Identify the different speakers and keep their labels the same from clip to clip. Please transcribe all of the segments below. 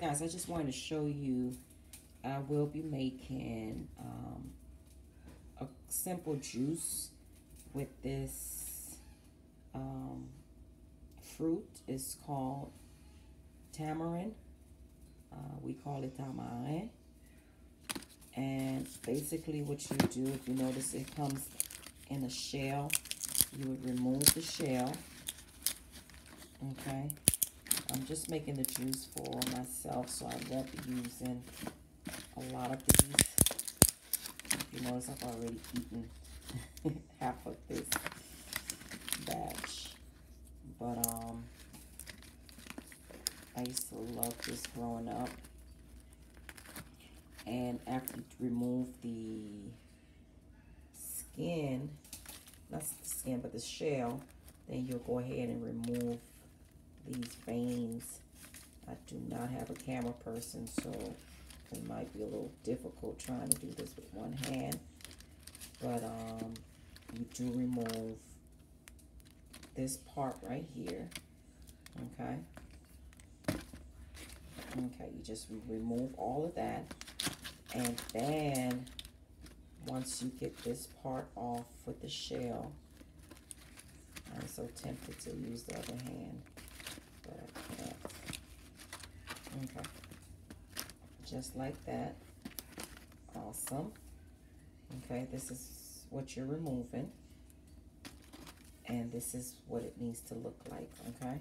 Speaker 1: right, guys, I just wanted to show you, I will be making um, a simple juice with this um, fruit. It's called tamarind. Uh, we call it tamarin. And basically what you do, if you notice it comes in a shell, you would remove the shell. Okay. I'm just making the juice for myself, so I won't be using a lot of these. If you notice, I've already eaten half of this batch. But, um, I used to love this growing up. And after you remove the skin, not the skin, but the shell, then you'll go ahead and remove these veins. I do not have a camera person, so it might be a little difficult trying to do this with one hand. But um, you do remove this part right here, okay? Okay, you just remove all of that. And then, once you get this part off with the shell, I'm so tempted to use the other hand, but I can't. Okay. Just like that. Awesome. Okay, this is what you're removing. And this is what it needs to look like, okay?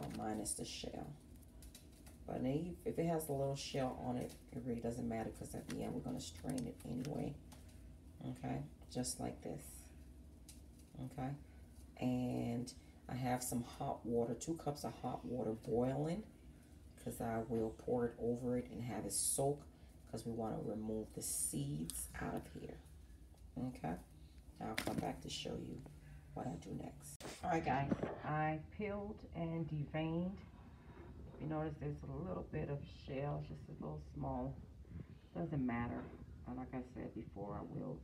Speaker 1: Oh, minus the shell. But if it has a little shell on it, it really doesn't matter because at the end we're going to strain it anyway. Okay, just like this. Okay, and I have some hot water, two cups of hot water boiling because I will pour it over it and have it soak because we want to remove the seeds out of here. Okay, I'll come back to show you what I do next. All right, guys, I peeled and deveined If you notice there's a little bit of shell, just a little small. Doesn't matter. And like I said before, I will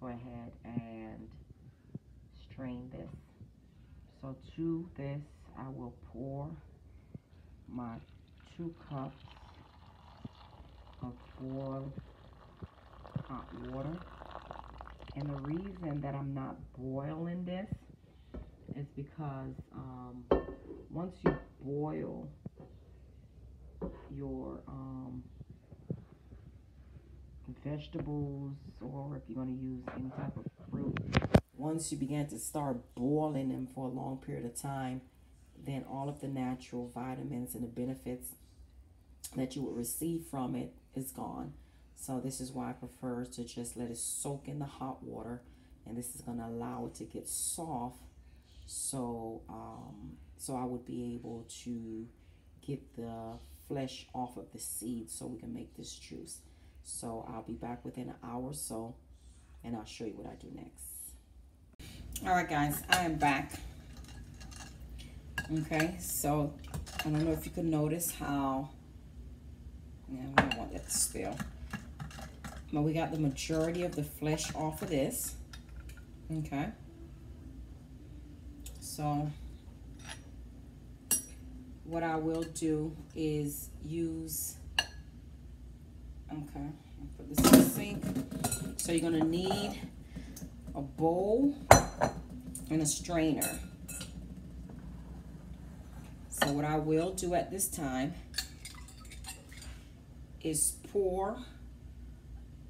Speaker 1: go ahead and strain this. So to this, I will pour my two cups of boiled hot water. And the reason that I'm not boiling this is because um, once you boil your um, vegetables or if you're going to use any type of fruit, once you begin to start boiling them for a long period of time, then all of the natural vitamins and the benefits that you would receive from it is gone. So this is why I prefer to just let it soak in the hot water. And this is going to allow it to get soft. So um, so I would be able to get the flesh off of the seed so we can make this juice. So I'll be back within an hour or so and I'll show you what I do next. All right, guys, I am back. Okay, so I don't know if you can notice how, yeah, we don't want that to spill. But we got the majority of the flesh off of this. Okay. So what I will do is use, okay, put this in the sink. So you're gonna need a bowl and a strainer. So what I will do at this time is pour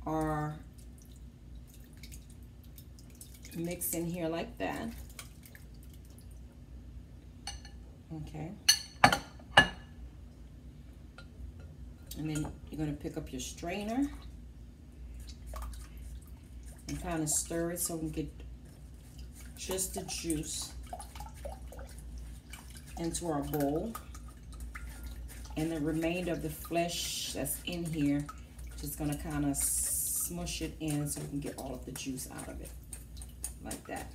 Speaker 1: our mix in here like that. Okay. And then you're going to pick up your strainer and kind of stir it so we get just the juice into our bowl. And the remainder of the flesh that's in here, just to kind of smush it in so we can get all of the juice out of it, like that.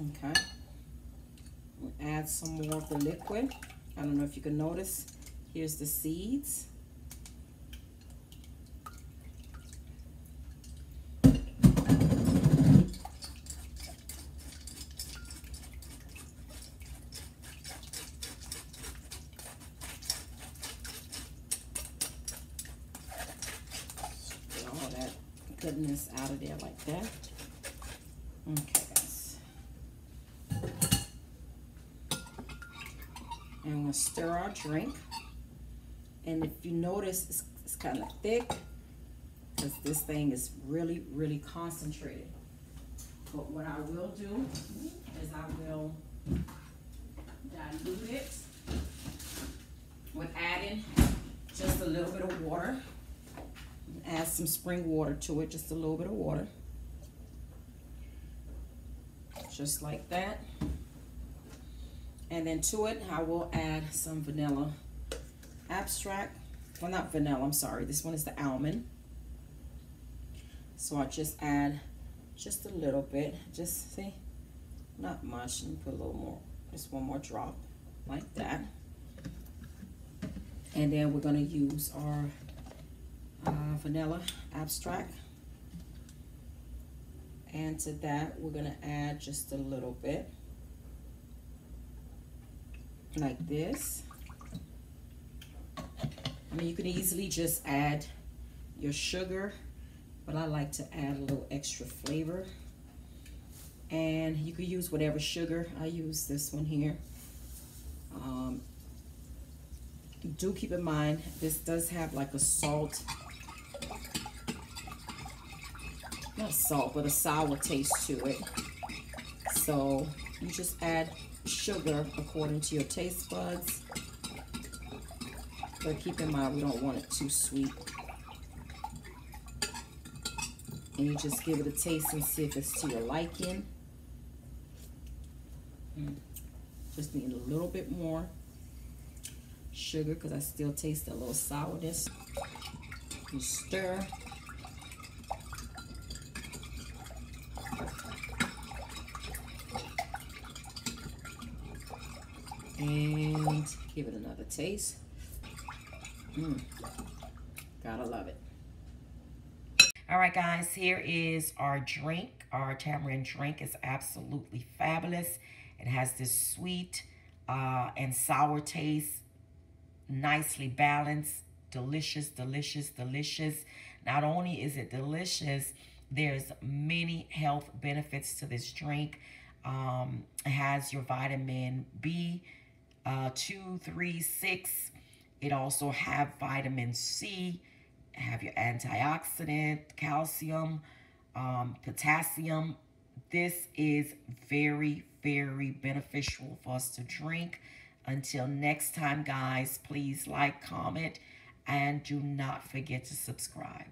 Speaker 1: Okay. We'll add some more of the liquid. I don't know if you can notice. Here's the seeds. This out of there like that. Okay, guys. And we'll stir our drink. And if you notice, it's, it's kind of thick because this thing is really, really concentrated. But what I will do is I will dilute it with adding just a little bit of water. Add some spring water to it, just a little bit of water. Just like that. And then to it, I will add some vanilla abstract. Well, not vanilla, I'm sorry. This one is the almond. So I just add just a little bit. Just see, not much. And put a little more, just one more drop like that. And then we're gonna use our uh, vanilla abstract. And to that, we're gonna add just a little bit like this. I mean, you can easily just add your sugar, but I like to add a little extra flavor. And you can use whatever sugar. I use this one here. Um, do keep in mind, this does have like a salt, not salt, but a sour taste to it. So you just add sugar according to your taste buds. But keep in mind, we don't want it too sweet. And you just give it a taste and see if it's to your liking. Mm. Just need a little bit more sugar because I still taste a little sourness. You stir. And give it another taste. Mm. Gotta love it. All right, guys, here is our drink. Our tamarind drink is absolutely fabulous. It has this sweet uh, and sour taste, nicely balanced, delicious, delicious, delicious. Not only is it delicious, there's many health benefits to this drink. Um, it has your vitamin B, uh, two, three, six. It also have vitamin C, have your antioxidant, calcium, um, potassium. This is very, very beneficial for us to drink. Until next time, guys, please like, comment, and do not forget to subscribe.